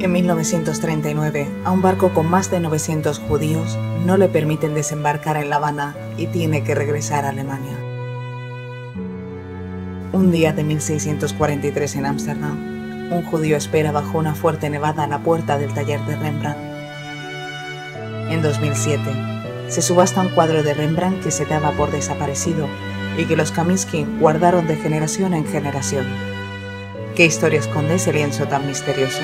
En 1939, a un barco con más de 900 judíos no le permiten desembarcar en La Habana y tiene que regresar a Alemania. Un día de 1643 en Ámsterdam, un judío espera bajo una fuerte nevada a la puerta del taller de Rembrandt. En 2007, se subasta un cuadro de Rembrandt que se daba por desaparecido y que los Kaminsky guardaron de generación en generación. ¿Qué historia esconde ese lienzo tan misterioso?